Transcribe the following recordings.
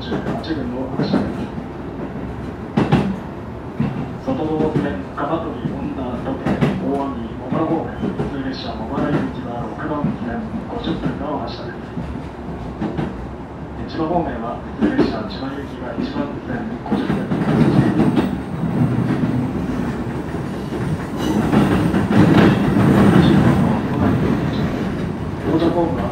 中を走る外道線カバトリ女時計大網小川方面普通列車小原行きは6番線50分の発車です千葉方面は普通列車千葉行きが1番線50分の発車です方が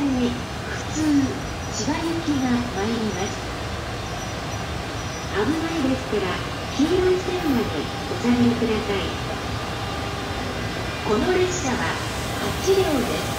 に普通千葉行きが参ります。危ないですから黄色い線までお下げください。この列車は8両です。